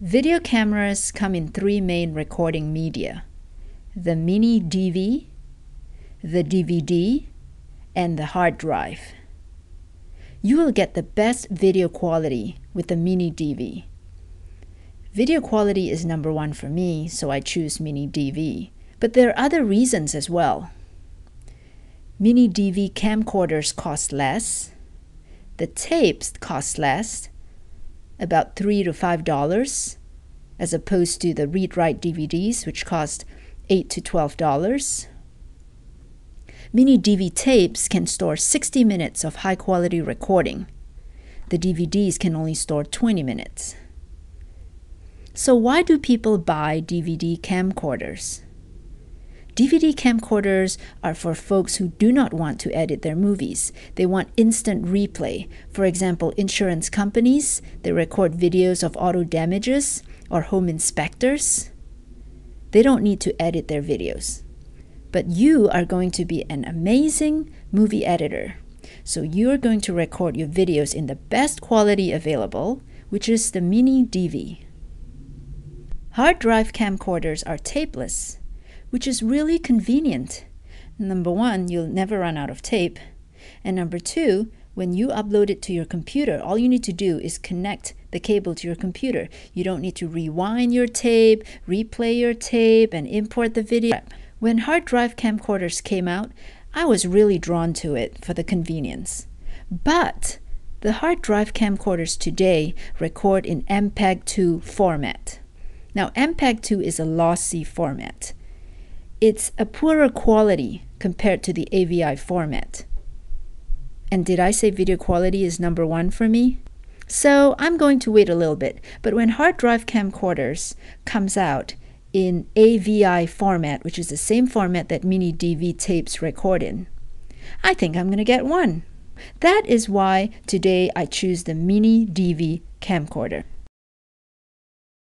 Video cameras come in three main recording media the mini DV, the DVD, and the hard drive. You will get the best video quality with the mini DV. Video quality is number one for me, so I choose mini DV. But there are other reasons as well. Mini DV camcorders cost less, the tapes cost less, about three to five dollars, as opposed to the read write DVDs, which cost eight to twelve dollars. Mini DV tapes can store 60 minutes of high quality recording. The DVDs can only store 20 minutes. So, why do people buy DVD camcorders? DVD camcorders are for folks who do not want to edit their movies. They want instant replay. For example, insurance companies, they record videos of auto damages or home inspectors. They don't need to edit their videos. But you are going to be an amazing movie editor. So you're going to record your videos in the best quality available, which is the mini DV. Hard drive camcorders are tapeless, which is really convenient. Number one, you'll never run out of tape. And number two, when you upload it to your computer, all you need to do is connect the cable to your computer. You don't need to rewind your tape, replay your tape, and import the video. When hard drive camcorders came out, I was really drawn to it for the convenience. But the hard drive camcorders today record in MPEG 2 format. Now, MPEG 2 is a lossy format. It's a poorer quality compared to the AVI format. And did I say video quality is number one for me? So I'm going to wait a little bit. But when hard drive camcorders comes out, in AVI format, which is the same format that mini DV tapes record in. I think I'm going to get one. That is why today I choose the mini DV camcorder.